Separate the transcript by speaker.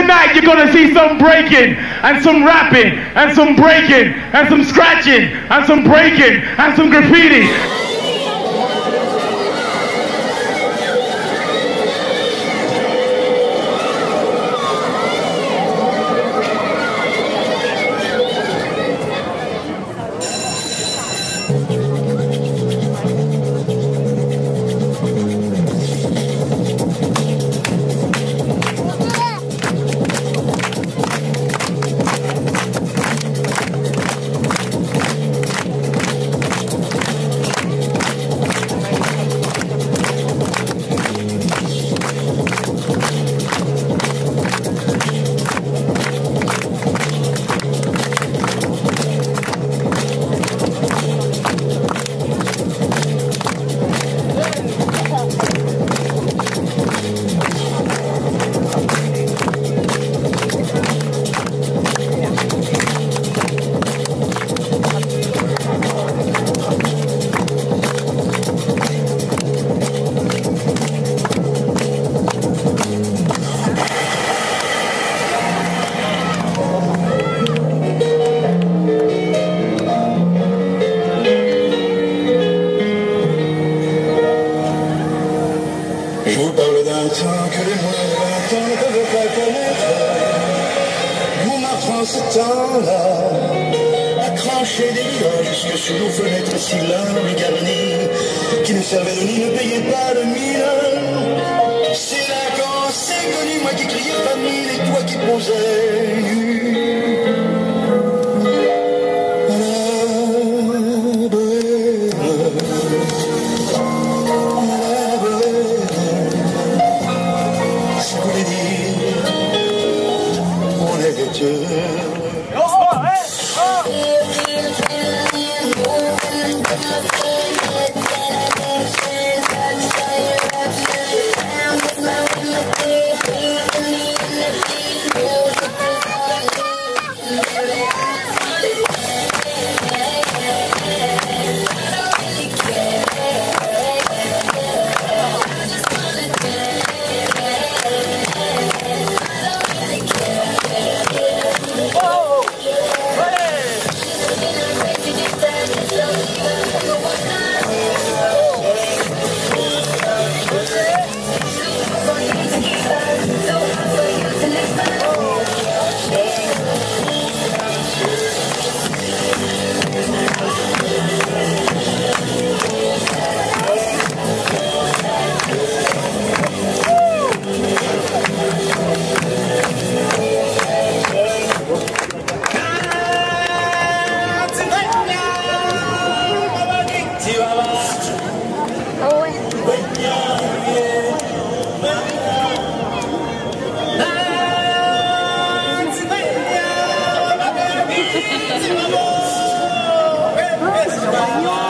Speaker 1: tonight you're gonna see some breaking and some rapping and some breaking and some scratching and some breaking and some graffiti.
Speaker 2: Marchons ce temps-là, accrochés des villages jusque sous nos fenêtres si larges garnies, qui ne servaient de nid, ne payaient pas de mine. C'est là qu'on s'est connu, moi qui criais famille et toi qui posais. baño.